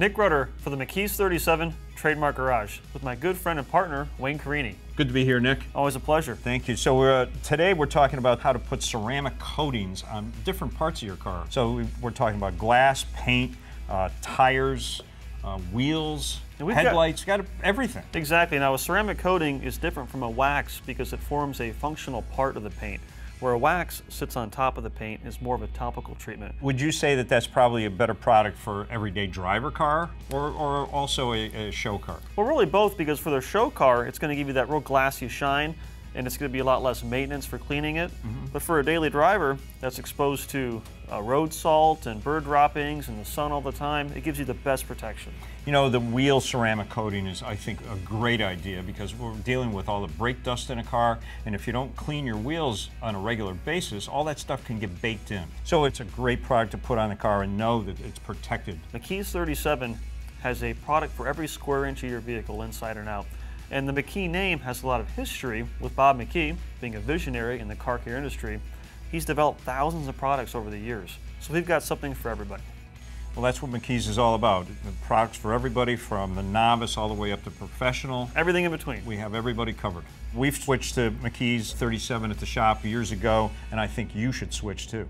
Nick Rutter for the McKee's 37 Trademark Garage with my good friend and partner, Wayne Carini. Good to be here, Nick. Always a pleasure. Thank you. So we're, uh, today we're talking about how to put ceramic coatings on different parts of your car. So we, we're talking about glass, paint, uh, tires, uh, wheels, we've got- headlights, got, everything. Exactly. Now, a ceramic coating is different from a wax because it forms a functional part of the paint, where a wax sits on top of the paint is more of a topical treatment. Would you say that that's probably a better product for everyday driver car or, or also a, a show car? Well, really both because for the show car, it's going to give you that real glassy shine and it's going to be a lot less maintenance for cleaning it. But for a daily driver that's exposed to uh, road salt and bird droppings and the sun all the time, it gives you the best protection. You know, the wheel ceramic coating is, I think, a great idea because we're dealing with all the brake dust in a car, and if you don't clean your wheels on a regular basis, all that stuff can get baked in. So it's a great product to put on the car and know that it's protected. McKee's 37 has a product for every square inch of your vehicle, inside and out. And the McKee name has a lot of history with Bob McKee, being a visionary in the car care industry. He's developed thousands of products over the years. So we've got something for everybody. Well, that's what McKee's is all about. The products for everybody from the novice all the way up to professional. Everything in between. We have everybody covered. We've switched to McKee's 37 at the shop years ago, and I think you should switch too.